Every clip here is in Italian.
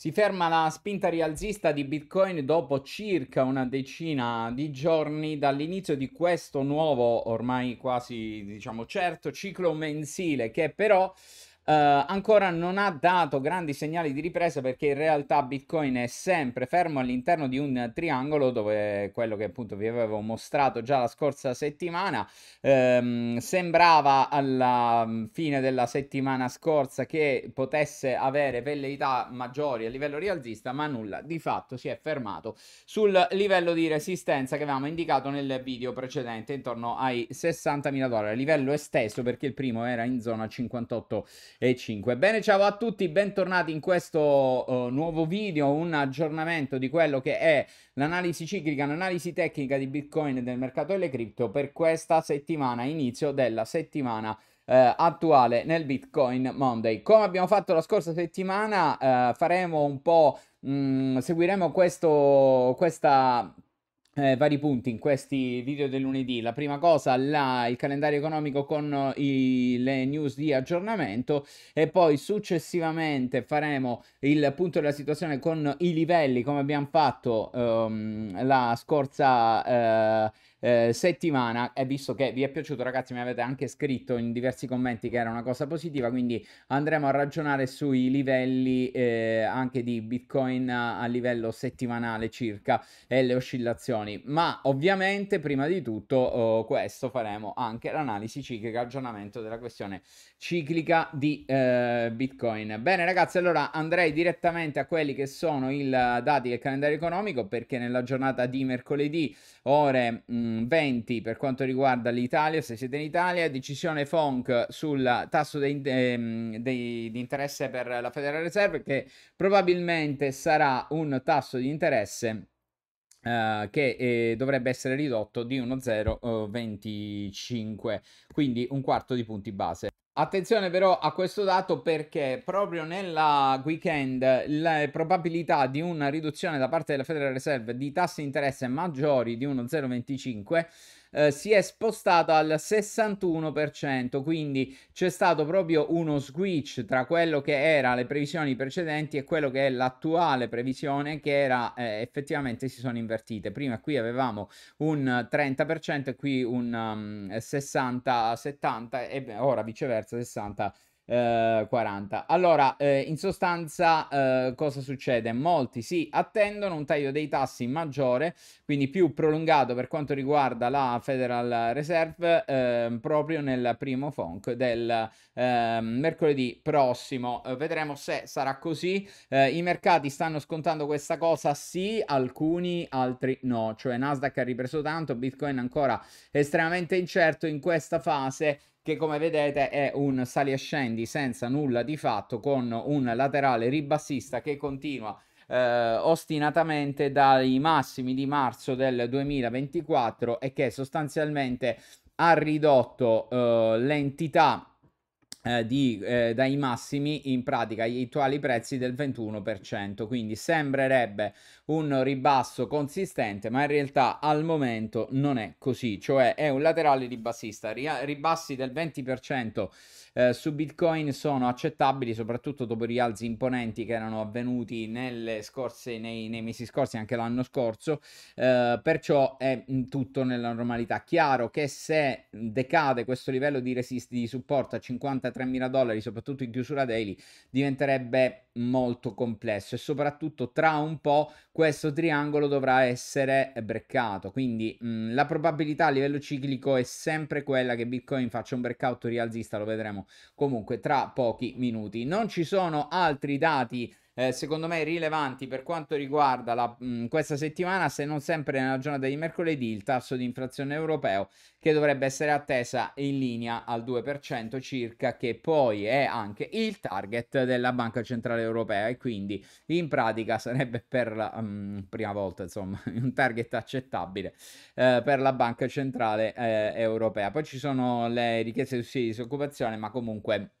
Si ferma la spinta rialzista di Bitcoin dopo circa una decina di giorni dall'inizio di questo nuovo, ormai quasi diciamo certo, ciclo mensile che però Uh, ancora non ha dato grandi segnali di ripresa perché in realtà Bitcoin è sempre fermo all'interno di un triangolo dove quello che appunto vi avevo mostrato già la scorsa settimana. Um, sembrava alla fine della settimana scorsa che potesse avere velleità maggiori a livello rialzista ma nulla di fatto si è fermato sul livello di resistenza che avevamo indicato nel video precedente intorno ai 60.000 dollari livello esteso perché il primo era in zona 58 e 5. Bene, ciao a tutti, bentornati in questo uh, nuovo video, un aggiornamento di quello che è l'analisi ciclica, l'analisi tecnica di Bitcoin e del mercato delle cripto per questa settimana, inizio della settimana Uh, attuale nel Bitcoin Monday. Come abbiamo fatto la scorsa settimana, uh, faremo un po', mh, mm, seguiremo questo, questa eh, vari punti in questi video del lunedì. La prima cosa, la, il calendario economico con i, le news di aggiornamento e poi successivamente faremo il punto della situazione con i livelli come abbiamo fatto um, la scorsa uh, eh, settimana e visto che vi è piaciuto ragazzi mi avete anche scritto in diversi commenti che era una cosa positiva quindi andremo a ragionare sui livelli eh, anche di bitcoin a, a, livello settimanale circa e le oscillazioni. Ma ovviamente prima di tutto oh, questo faremo anche l'analisi ciclica aggiornamento della questione ciclica di eh, bitcoin. Bene ragazzi allora andrei direttamente a quelli che sono i dati del calendario economico perché nella giornata di mercoledì ore mh, 20 per quanto riguarda l'Italia, se siete in Italia, decisione FONC sul tasso ehm, di interesse per la Federal Reserve che probabilmente sarà un tasso di interesse Uh, che eh, dovrebbe essere ridotto di 1,025, quindi un quarto di punti base. Attenzione però a questo dato perché proprio nella weekend la probabilità di una riduzione da parte della Federal Reserve di tassi di interesse maggiori di 1,025 eh, si è spostato al 61%, quindi c'è stato proprio uno switch tra quello che era le previsioni precedenti e quello che è l'attuale previsione che era eh, effettivamente si sono invertite. Prima qui avevamo un 30% e qui un um, 60-70 e ora viceversa 60 40. Eh, allora, eh, in sostanza, eh, cosa succede? Molti si attendono un taglio dei tassi maggiore, quindi più prolungato per quanto riguarda la Federal Reserve, ehm, proprio nel primo FONC del ehm, mercoledì prossimo. Eh, vedremo se sarà così. Eh, I mercati stanno scontando questa cosa, sì, alcuni, altri no. Cioè, Nasdaq ha ripreso tanto, Bitcoin ancora estremamente incerto in questa fase che come vedete è un sali e scendi senza nulla di fatto con un laterale ribassista che continua eh, ostinatamente dai massimi di marzo del 2024 e che sostanzialmente ha ridotto eh, l'entità eh, di, eh, dai massimi in pratica gli attuali prezzi del 21%, quindi sembrerebbe un ribasso consistente, ma in realtà al momento non è così, cioè è un laterale ribassista, ribassi del 20% eh, su Bitcoin sono accettabili, soprattutto dopo i rialzi imponenti che erano avvenuti scorse, nei, nei, mesi scorsi, anche l'anno scorso, eh, perciò è tutto nella normalità. Chiaro che se decade questo livello di, resist- di supporto a 53 mila dollari, soprattutto in chiusura daily, diventerebbe molto complesso e soprattutto tra un po' questo triangolo dovrà essere breccato quindi mh, la probabilità a livello ciclico è sempre quella che Bitcoin faccia un breakout rialzista lo vedremo comunque tra pochi minuti. Non ci sono altri dati eh, secondo me rilevanti per quanto riguarda la, mh, questa settimana, se non sempre nella giornata di mercoledì, il tasso di inflazione europeo che dovrebbe essere attesa in linea al 2% circa, che poi è anche il target della Banca Centrale Europea e quindi in pratica sarebbe per la um, prima volta insomma un target accettabile eh, per la Banca Centrale eh, Europea. Poi ci sono le richieste di sussidi di disoccupazione, ma comunque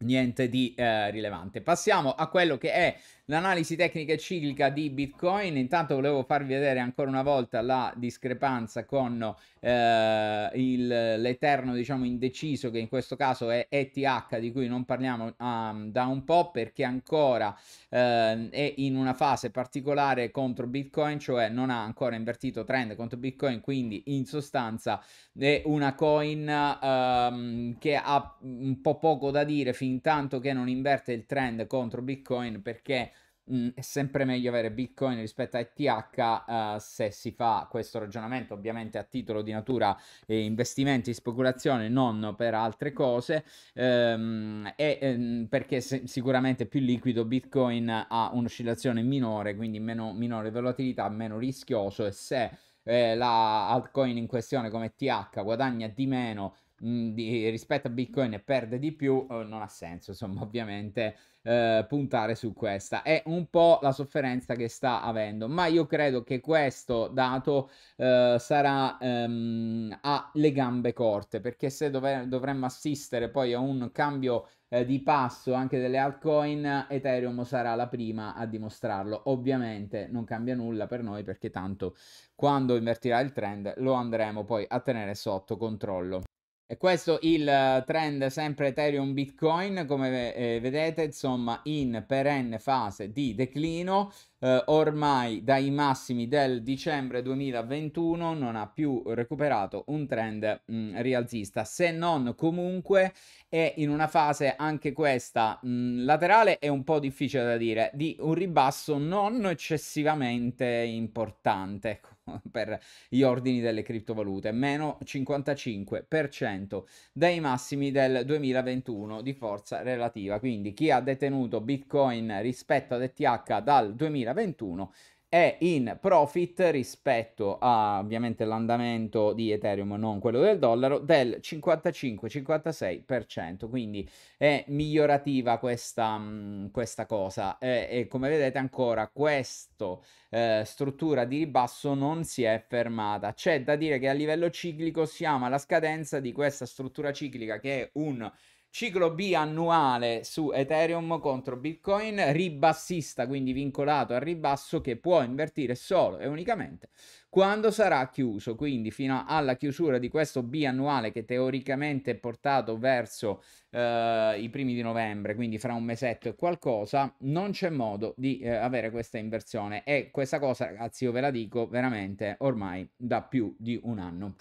niente di eh, rilevante. Passiamo a quello che è l'analisi tecnica e ciclica di Bitcoin. Intanto volevo farvi vedere ancora una volta la discrepanza con eh, il, l'eterno, diciamo, indeciso, che in questo caso è ETH, di cui non parliamo um, da un po', perché ancora eh, è in una fase particolare contro Bitcoin, cioè non ha ancora invertito trend contro Bitcoin, quindi in sostanza è una coin um, che ha un po' poco da dire fin tanto che non inverte il trend contro Bitcoin perché mh, è sempre meglio avere Bitcoin rispetto a ETH uh, se si fa questo ragionamento, ovviamente a titolo di natura e investimenti, speculazione, non per altre cose, ehm, e ehm, perché se, sicuramente più liquido Bitcoin ha un'oscillazione minore, quindi meno, minore volatilità, meno rischioso. E se eh, la altcoin in questione come ETH guadagna di meno mh, di, rispetto a Bitcoin e perde di più, eh, non ha senso, insomma, ovviamente eh, puntare su questa. È un po' la sofferenza che sta avendo, ma io credo che questo dato eh, sarà ehm, a le gambe corte, perché se dov- dovremmo assistere poi a un cambio eh, di passo anche delle altcoin, Ethereum sarà la prima a dimostrarlo. Ovviamente non cambia nulla per noi perché tanto quando invertirà il trend lo andremo poi a tenere sotto controllo. E questo il eh, trend sempre Ethereum Bitcoin, come eh, vedete, insomma, in perenne fase di declino, eh, ormai dai massimi del dicembre 2021 non ha più recuperato un trend mh, mm, rialzista, se non comunque è in una fase anche questa mh, mm, laterale è un po' difficile da dire, di un ribasso non eccessivamente importante. Per gli ordini delle criptovalute, meno 55% dai massimi del 2021 di forza relativa. Quindi chi ha detenuto Bitcoin rispetto ad ETH dal 2021 è in profit rispetto a ovviamente l'andamento di Ethereum, non quello del dollaro, del 55-56%. Quindi è migliorativa questa, mh, questa cosa. E, e, come vedete ancora questa eh, struttura di ribasso non si è fermata. C'è da dire che a livello ciclico siamo alla scadenza di questa struttura ciclica che è un Ciclo biannuale su Ethereum contro Bitcoin, ribassista, quindi vincolato al ribasso che può invertire solo e unicamente quando sarà chiuso, quindi fino alla chiusura di questo biannuale che teoricamente è portato verso eh, i primi di novembre, quindi fra un mesetto e qualcosa, non c'è modo di eh, avere questa inversione e questa cosa ragazzi io ve la dico veramente ormai da più di un anno.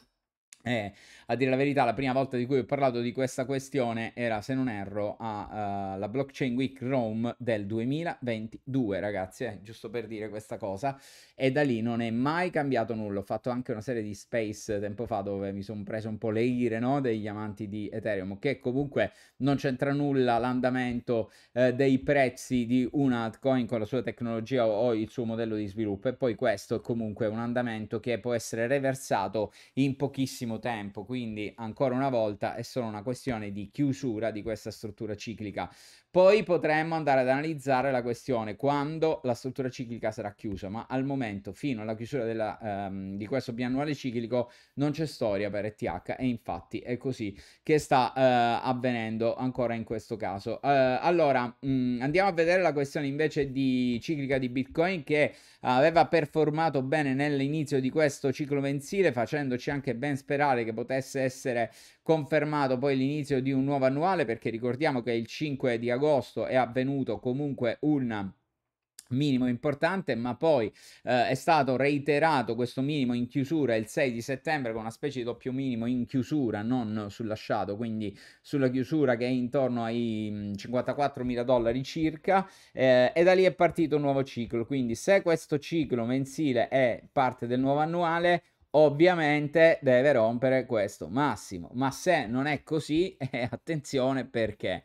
Eh, a dire la verità, la prima volta di cui ho parlato di questa questione era, se non erro, alla uh, Blockchain Week Rome del 2022, ragazzi, eh, giusto per dire questa cosa. E da lì non è mai cambiato nulla. Ho fatto anche una serie di space tempo fa dove mi sono preso un po' le ire no, degli amanti di Ethereum, che comunque non c'entra nulla l'andamento eh, dei prezzi di un altcoin con la sua tecnologia o, o il suo modello di sviluppo. E poi questo è comunque un andamento che può essere reversato in pochissimo tempo, quindi ancora una volta è solo una questione di chiusura di questa struttura ciclica. Poi potremmo andare ad analizzare la questione quando la struttura ciclica sarà chiusa, ma al momento, fino alla chiusura della, um, di questo biannuale ciclico, non c'è storia per ETH e infatti è così che sta uh, avvenendo ancora in questo caso. Uh, allora, mh, mm, andiamo a vedere la questione invece di ciclica di Bitcoin che aveva performato bene nell'inizio di questo ciclo mensile, facendoci anche ben sperare che potesse essere confermato poi l'inizio di un nuovo annuale perché ricordiamo che il 5 di agosto è avvenuto comunque un minimo importante, ma poi eh, è stato reiterato questo minimo in chiusura il 6 di settembre con una specie di doppio minimo in chiusura, non sul lasciato, quindi sulla chiusura che è intorno ai 54 mila dollari circa, eh, e da lì è partito un nuovo ciclo. Quindi se questo ciclo mensile è parte del nuovo annuale, ovviamente deve rompere questo massimo. Ma se non è così, eh, attenzione perché?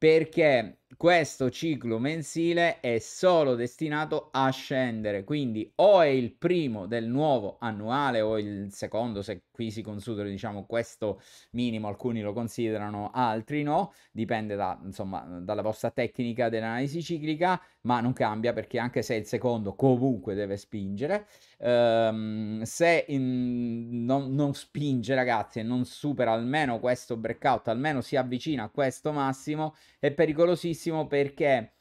Perché questo ciclo mensile è solo destinato a scendere, quindi o è il primo del nuovo annuale o il secondo, se qui si considera diciamo questo minimo, alcuni lo considerano, altri no, dipende da, insomma, dalla vostra tecnica dell'analisi ciclica, ma non cambia perché anche se il secondo comunque deve spingere, ehm, se in, non, non spinge ragazzi e non supera almeno questo breakout, almeno si avvicina a questo massimo, è pericolosissimo perché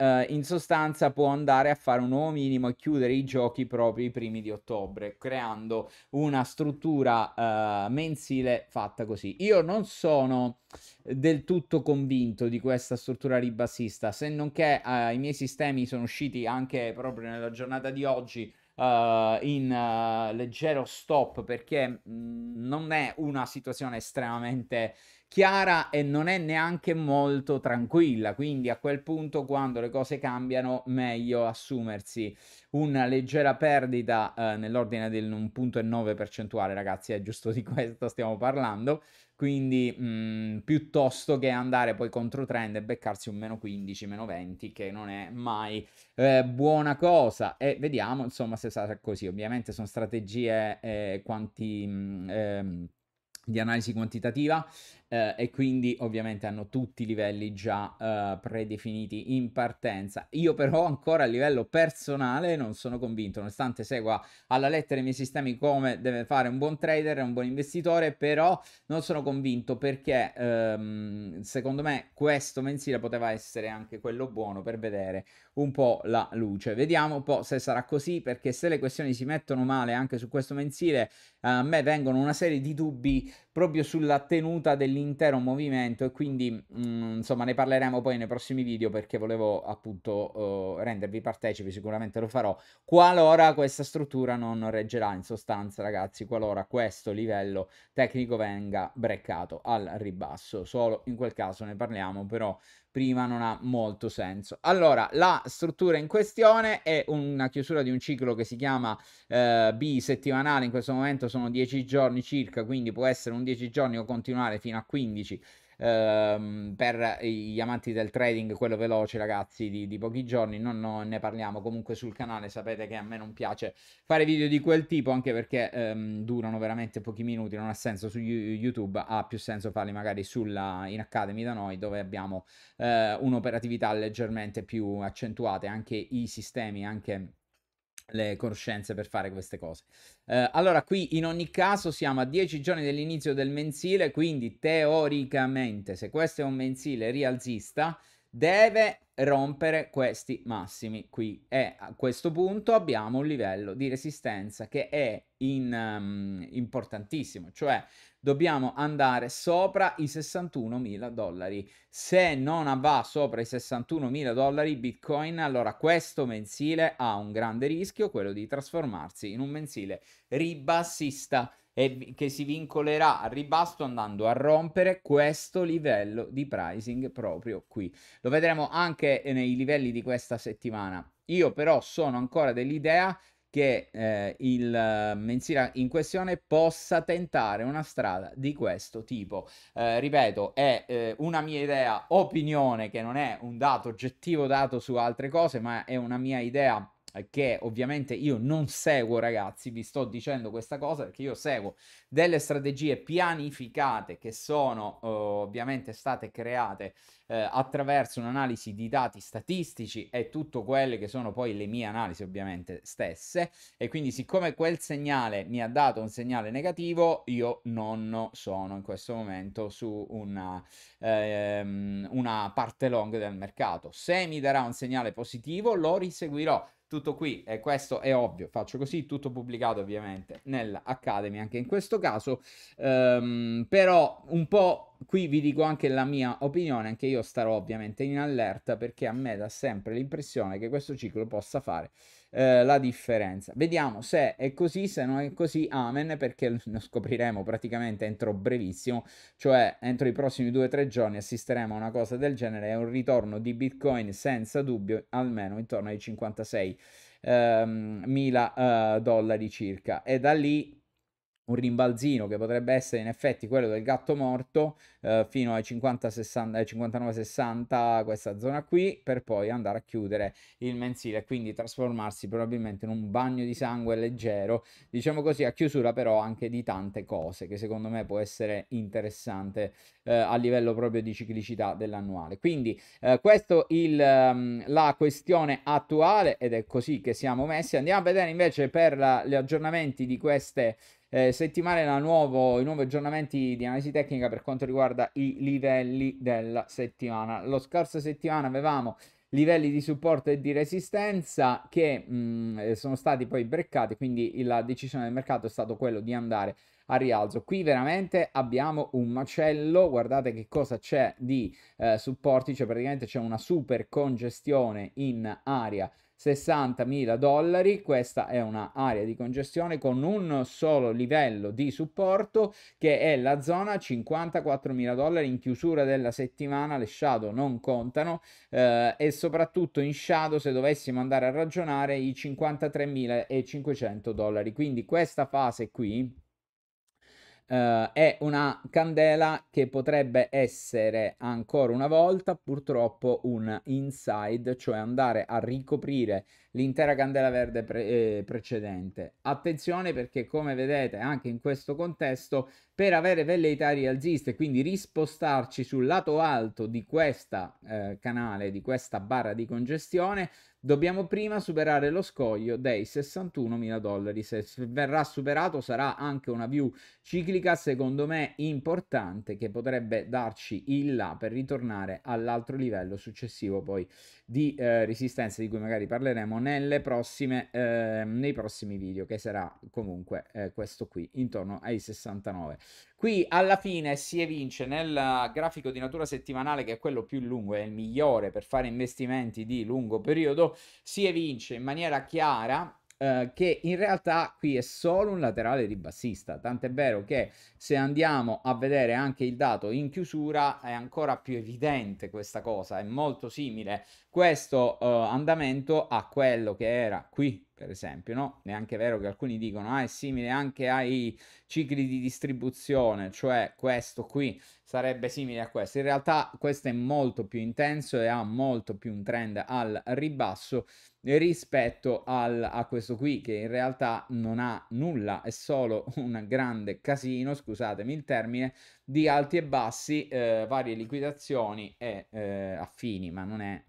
Uh, in sostanza può andare a fare un nuovo minimo e chiudere i giochi proprio i primi di ottobre, creando una struttura uh, mensile fatta così. Io non sono del tutto convinto di questa struttura ribassista, se non che uh, i miei sistemi sono usciti anche proprio nella giornata di oggi Uh, in uh, leggero stop perché mh, mm, non è una situazione estremamente chiara e non è neanche molto tranquilla, quindi a quel punto quando le cose cambiano meglio assumersi una leggera perdita eh, nell'ordine del 1.9 percentuale, ragazzi, è giusto di questo stiamo parlando, quindi mh, mm, piuttosto che andare poi contro trend e beccarsi un meno 15, meno 20, che non è mai eh, buona cosa. E vediamo, insomma, se sarà così. Ovviamente sono strategie eh, quanti... Mh, mm, ehm, di analisi quantitativa eh, e quindi ovviamente hanno tutti i livelli già eh, predefiniti in partenza. Io però ancora a livello personale non sono convinto, nonostante segua alla lettera i miei sistemi come deve fare un buon trader, un buon investitore, però non sono convinto perché ehm, secondo me questo mensile poteva essere anche quello buono per vedere un po' la luce. Vediamo un po' se sarà così perché se le questioni si mettono male anche su questo mensile a me vengono una serie di dubbi proprio sulla tenuta dell'intero movimento e quindi mh, mm, insomma ne parleremo poi nei prossimi video perché volevo appunto uh, rendervi partecipi, sicuramente lo farò, qualora questa struttura non reggerà in sostanza ragazzi, qualora questo livello tecnico venga breccato al ribasso, solo in quel caso ne parliamo però prima non ha molto senso. Allora, la struttura in questione è una chiusura di un ciclo che si chiama eh, B settimanale, in questo momento sono 10 giorni circa, quindi può essere un 10 giorni o continuare fino a 15 ehm, per gli amanti del trading, quello veloce ragazzi di, di pochi giorni, non, non, ne parliamo. Comunque sul canale, sapete che a me non piace fare video di quel tipo anche perché ehm, durano veramente pochi minuti, non ha senso su YouTube, ha più senso farli magari sulla, in Academy da noi dove abbiamo eh, un'operatività leggermente più accentuata, anche i sistemi, anche le conoscenze per fare queste cose. Eh, allora, qui in ogni caso siamo a 10 giorni dall'inizio del mensile, quindi teoricamente, se questo è un mensile rialzista, deve rompere questi massimi qui e a questo punto abbiamo un livello di resistenza che è in, um, importantissimo, cioè dobbiamo andare sopra i 61 mila dollari. Se non va sopra i 61 mila dollari Bitcoin, allora questo mensile ha un grande rischio, quello di trasformarsi in un mensile ribassista e che si vincolerà al ribasso andando a rompere questo livello di pricing proprio qui. Lo vedremo anche nei livelli di questa settimana. Io però sono ancora dell'idea che eh, il mensile in questione possa tentare una strada di questo tipo. Eh, ripeto, è eh, una mia idea, opinione che non è un dato oggettivo dato su altre cose, ma è una mia idea che ovviamente io non seguo ragazzi, vi sto dicendo questa cosa perché io seguo delle strategie pianificate che sono uh, ovviamente state create uh, attraverso un'analisi di dati statistici e tutto quelle che sono poi le mie analisi ovviamente stesse. E quindi siccome quel segnale mi ha dato un segnale negativo io non sono in questo momento su una, ehm, una parte long del mercato. Se mi darà un segnale positivo lo riseguirò tutto qui e questo è ovvio, faccio così, tutto pubblicato ovviamente nell'Academy anche in questo caso, um, però un po' qui vi dico anche la mia opinione, anche io starò ovviamente in allerta perché a me dà sempre l'impressione che questo ciclo possa fare eh, la differenza. Vediamo se è così, se non è così, amen, perché lo scopriremo praticamente entro brevissimo, cioè entro i prossimi 2-3 giorni assisteremo a una cosa del genere, è un ritorno di Bitcoin senza dubbio almeno intorno ai 56 ehm, mila uh, dollari circa e da lì un rimbalzino che potrebbe essere in effetti quello del gatto morto eh, fino ai 59-60 questa zona qui per poi andare a chiudere il mensile e quindi trasformarsi probabilmente in un bagno di sangue leggero diciamo così a chiusura però anche di tante cose che secondo me può essere interessante eh, a livello proprio di ciclicità dell'annuale. Quindi eh, questo il, um, la questione attuale ed è così che siamo messi. Andiamo a vedere invece per la, gli aggiornamenti di queste eh, settimane nuovo, i nuovi aggiornamenti di analisi tecnica per quanto riguarda i livelli della settimana. Lo scorsa settimana avevamo livelli di supporto e di resistenza che mh, mm, eh, sono stati poi breccati, quindi la decisione del mercato è stato quello di andare a rialzo. Qui veramente abbiamo un macello, guardate che cosa c'è di eh, supporti, cioè praticamente c'è una super congestione in aria 60.000 dollari. Questa è un'area di congestione con un solo livello di supporto che è la zona 54.000 dollari in chiusura della settimana. Le shadow non contano eh, e soprattutto in shadow se dovessimo andare a ragionare i 53.500 dollari. Quindi questa fase qui Uh, è una candela che potrebbe essere ancora una volta purtroppo un inside, cioè andare a ricoprire l'intera candela verde pre- eh, precedente. Attenzione perché come vedete anche in questo contesto per avere velleità rialziste, quindi rispostarci sul lato alto di questa eh, canale, di questa barra di congestione, Dobbiamo prima superare lo scoglio dei 61.000 dollari. Se verrà superato sarà anche una view ciclica, secondo me, importante che potrebbe darci il là per ritornare all'altro livello successivo poi di eh, resistenza di cui magari parleremo nelle prossime, eh, nei prossimi video, che sarà comunque eh, questo qui, intorno ai 69. Qui alla fine si evince nel grafico di natura settimanale, che è quello più lungo, è il migliore per fare investimenti di lungo periodo, si evince in maniera chiara Uh, che in realtà qui è solo un laterale ribassista, tant'è vero che se andiamo a vedere anche il dato in chiusura è ancora più evidente questa cosa, è molto simile questo uh, andamento a quello che era qui per esempio, no? È anche vero che alcuni dicono, ah, è simile anche ai cicli di distribuzione, cioè questo qui sarebbe simile a questo. In realtà questo è molto più intenso e ha molto più un trend al ribasso rispetto al, a questo qui che in realtà non ha nulla, è solo un grande casino, scusatemi il termine, di alti e bassi, eh, varie liquidazioni e eh, affini, ma non è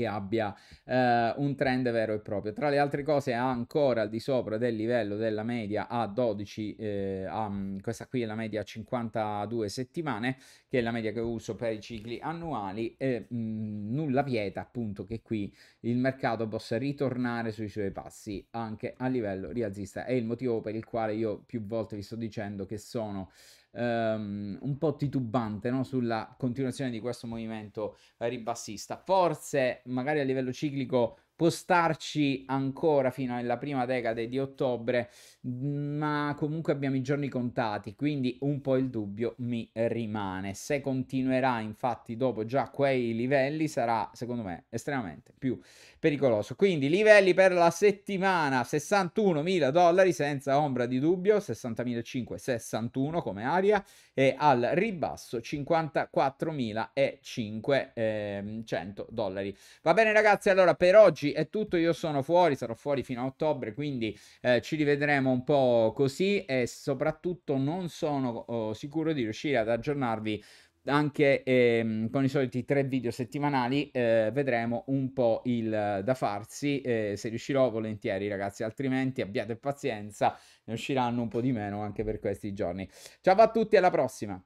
che abbia eh, un trend vero e proprio. Tra le altre cose ha ancora al di sopra del livello della media a 12, eh, a, questa qui è la media a 52 settimane, che è la media che uso per i cicli annuali e mh, nulla vieta appunto che qui il mercato possa ritornare sui suoi passi anche a livello rialzista. È il motivo per il quale io più volte vi sto dicendo che sono um, un po' titubante no? sulla continuazione di questo movimento ribassista. Forse magari a livello ciclico può starci ancora fino alla prima decade di ottobre, ma comunque abbiamo i giorni contati, quindi un po' il dubbio mi rimane. Se continuerà infatti dopo già quei livelli sarà secondo me estremamente più pericoloso. Quindi livelli per la settimana 61.000 dollari senza ombra di dubbio, 60.561 61 come aria e al ribasso 54.500 eh, dollari. Va bene ragazzi, allora per oggi è tutto, io sono fuori, sarò fuori fino a ottobre, quindi eh, ci rivedremo un po' così e soprattutto non sono oh, sicuro di riuscire ad aggiornarvi anche ehm, con i soliti tre video settimanali eh, vedremo un po' il da farsi eh, se riuscirò volentieri ragazzi altrimenti abbiate pazienza ne usciranno un po' di meno anche per questi giorni. Ciao a tutti alla prossima